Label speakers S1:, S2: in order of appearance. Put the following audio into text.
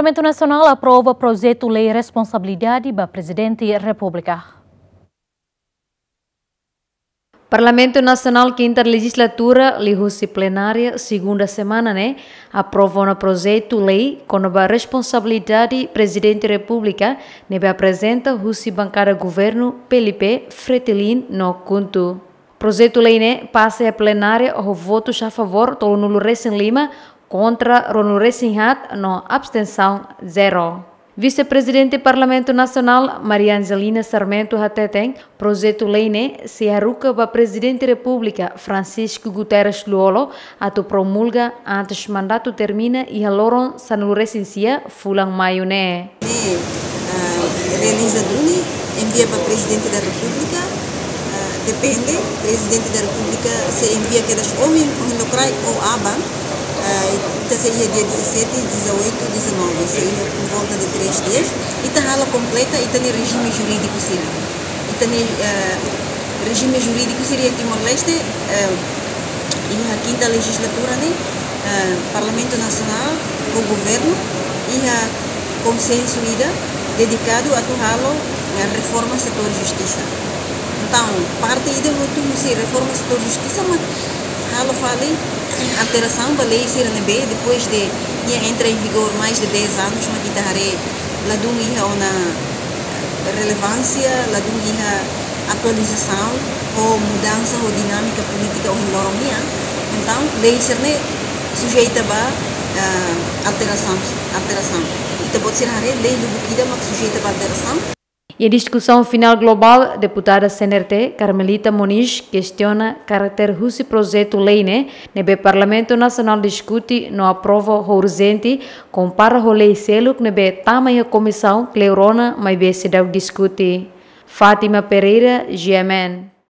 S1: Parlamento Nacional aprova projeto lei responsabilidade da Presidente da República.
S2: Parlamento Nacional quinta legislatura lihusi plenária segunda semana né aprova um projeto lei com a responsabilidade presidente da República nebe apresenta husi bancada governo PLP Fretilin no conto. Projeto lei né passa a plenária o voto a favor tolo nulo recém lima contra Ronald Resinhat, no abstenção zero. Vice-presidente do Parlamento Nacional, Maria Angelina Sarmento Hateteng, projeto lei ne se arruca para presidente da República, Francisco Guterres Luolo, ato promulga antes mandato termina e haloron sanul recensia fulang maio ne.
S3: Realiza duni, envia para presidente da República, depende, presidente da República se envia que das homens, ou abang, uh, seria dia 17, 18, 19, seria por volta de três dias. E está completa e tem regime jurídico sim. E tem uh, regime jurídico seria Timor-Leste uh, e a quinta legislatura, né? Uh, Parlamento Nacional, o governo e a consenso ida dedicado a torná-lo a reforma setor justiça. Então, parte ida muito reforma setor justiça, mas ela alteração da lei Siranebe depois de entra em vigor mais de 10 anos, mas que daré lá dunha uma relevância, lá dunha atualização ou mudança ou dinâmica política ou endoromia. Então, lei Sirne sujeita a alteração, alteração. E também ser lei do Bukida, mas sujeita a alteração.
S2: E a discussão final global, deputada CNRT, Carmelita Moniz, questiona caráter desse projeto lei, né? Nebe Parlamento Nacional discute no aprova urgente compara o lei selo nebe tamanho comissão cleurona, mas be se discute. Fátima Pereira, GMN.